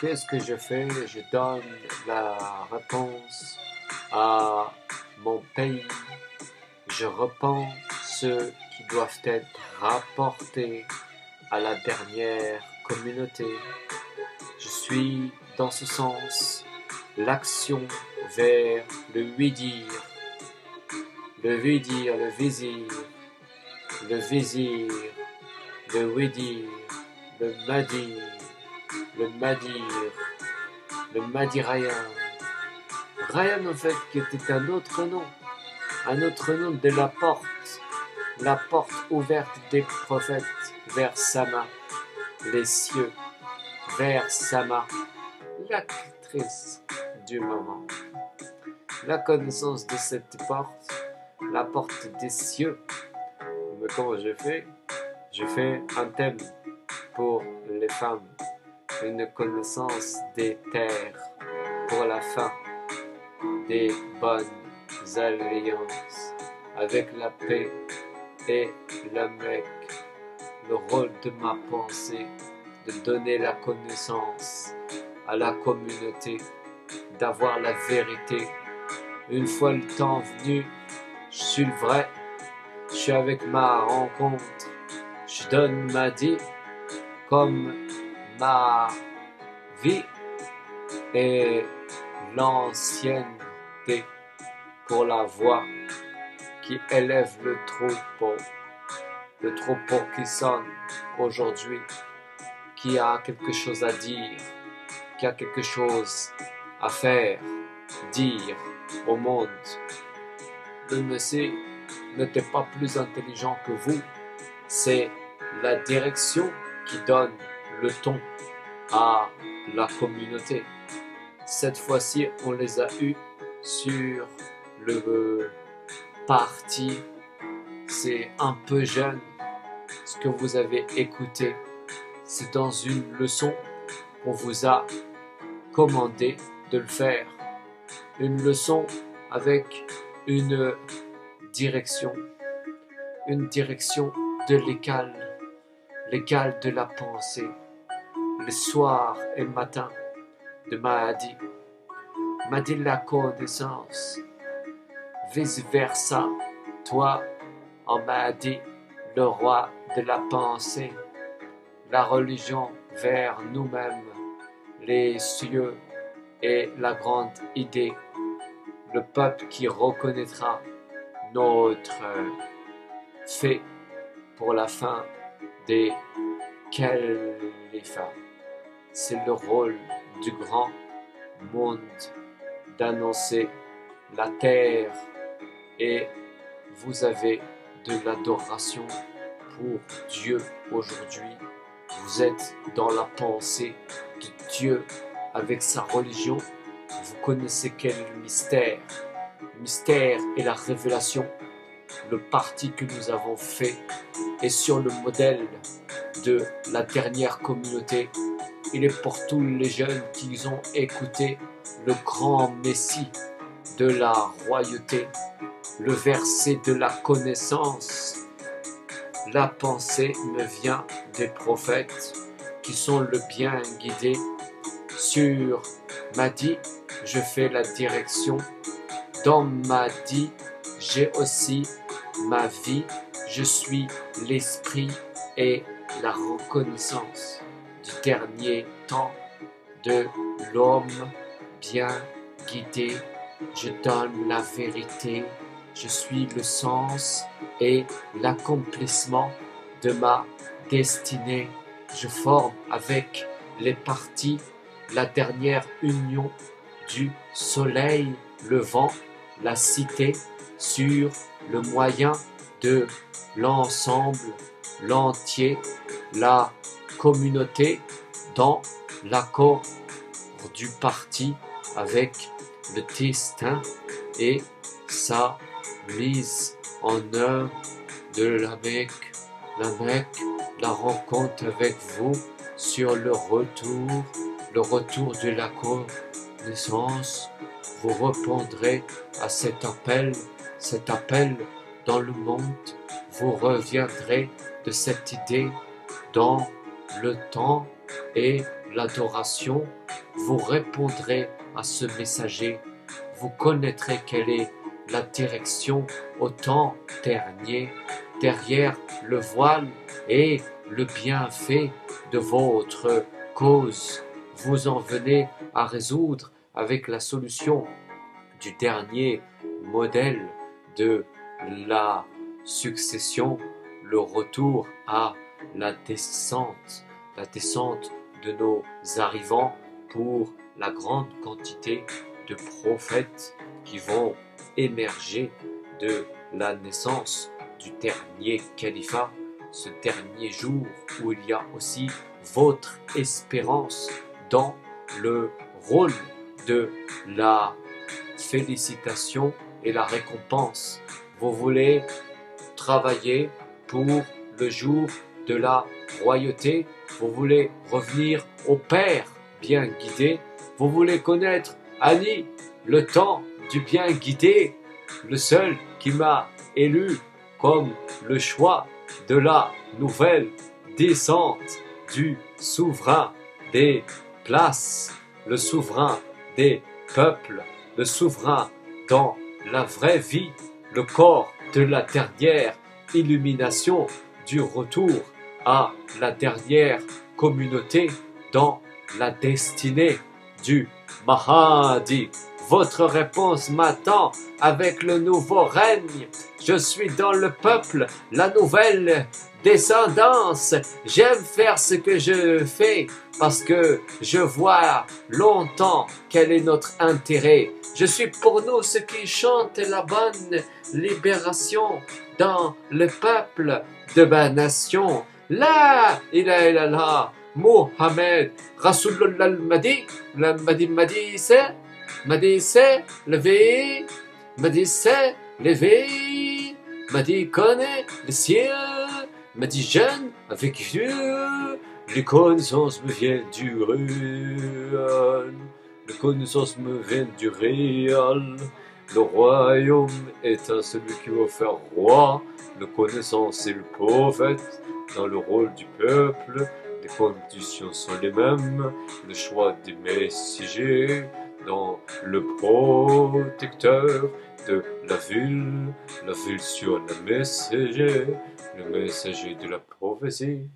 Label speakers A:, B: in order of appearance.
A: qu'est-ce que je fais Je donne la réponse à mon pays. Je repense ceux qui doivent être rapportés à la dernière communauté. Je suis dans ce sens l'action vers le oui-dire, le oui-dire, le vizir, le vizir, le oui-dire, le madir, le madir, le madir Ryan. Ryan en fait qui était un autre nom, un autre nom de la porte, la porte ouverte des prophètes vers Sama, les cieux, vers Sama, l'actrice du moment. La connaissance de cette porte, la porte des cieux. Mais comment je fais? Je fais un thème pour les femmes, une connaissance des terres pour la fin, des bonnes alliances avec la paix et la mec, le rôle de ma pensée, de donner la connaissance à la communauté, d'avoir la vérité. Une fois le temps venu, je suis le vrai, je suis avec ma rencontre, je donne ma vie comme ma vie et l'ancienneté pour la voix qui élève le troupeau, le troupeau qui sonne aujourd'hui, qui a quelque chose à dire, qui a quelque chose à faire, dire au monde. Le Messie n'était pas plus intelligent que vous, c'est la direction qui donne le ton à la communauté. Cette fois-ci, on les a eus sur le parti. C'est un peu jeune ce que vous avez écouté. C'est dans une leçon qu'on vous a commandé de le faire. Une leçon avec une direction. Une direction de l'écale. L'écale de la pensée. Le soir et le matin de Mahdi. Mahdi la connaissance. Vice versa. Toi, en Mahdi, le roi de la pensée. La religion vers nous-mêmes. Les cieux et la grande idée. Le peuple qui reconnaîtra notre fait pour la fin des califats. C'est le rôle du grand monde d'annoncer la terre et vous avez de l'adoration pour Dieu aujourd'hui. Vous êtes dans la pensée de Dieu avec sa religion. Vous connaissez quel mystère? Le mystère est la révélation. Le parti que nous avons fait est sur le modèle de la dernière communauté. Il est pour tous les jeunes qui ont écouté le grand Messie de la royauté, le verset de la connaissance. La pensée me vient des prophètes qui sont le bien guidés. Sur ma dit, je fais la direction. Dans ma dit, j'ai aussi ma vie. Je suis l'esprit et la reconnaissance dernier temps de l'homme bien guidé. Je donne la vérité. Je suis le sens et l'accomplissement de ma destinée. Je forme avec les parties la dernière union du soleil, le vent, la cité sur le moyen de l'ensemble, l'entier, la communauté dans l'accord du parti avec le destin et sa mise en œuvre de la Mecque, la Mecque, la rencontre avec vous sur le retour, le retour de la connaissance. Vous répondrez à cet appel, cet appel dans le monde. Vous reviendrez de cette idée dans le temps et l'adoration vous répondrez à ce messager, vous connaîtrez quelle est la direction au temps dernier derrière le voile et le bienfait de votre cause. Vous en venez à résoudre avec la solution du dernier modèle de la succession, le retour à la descente, la descente de nos arrivants pour la grande quantité de prophètes qui vont émerger de la naissance du dernier califat, ce dernier jour où il y a aussi votre espérance dans le rôle de la félicitation et la récompense. Vous voulez travailler pour le jour de la royauté. Vous voulez revenir au Père bien guidé. Vous voulez connaître Annie, le temps du bien guidé, le seul qui m'a élu comme le choix de la nouvelle descente du souverain des places, le souverain des peuples, le souverain dans la vraie vie, le corps de la dernière illumination du retour à la dernière communauté dans la destinée du Mahadi. Votre réponse m'attend avec le nouveau règne. Je suis dans le peuple, la nouvelle descendance. J'aime faire ce que je fais parce que je vois longtemps quel est notre intérêt. Je suis pour nous ceux qui chantent la bonne libération dans le peuple de ma nation. Là, il a là, Mohamed, Rasulullah Madi, Madi Madi c'est, Madi c'est, levé, Madi c'est, levé, Madi connaît le ciel, Madi jeune avec Dieu, les connaissances me viennent du réel, les connaissances me viennent du réel. Le royaume est à celui qui va faire roi, le connaissance est le prophète dans le rôle du peuple, les conditions sont les mêmes, le choix des messagers dans le protecteur de la ville, la ville sur le messager, le messager de la prophétie.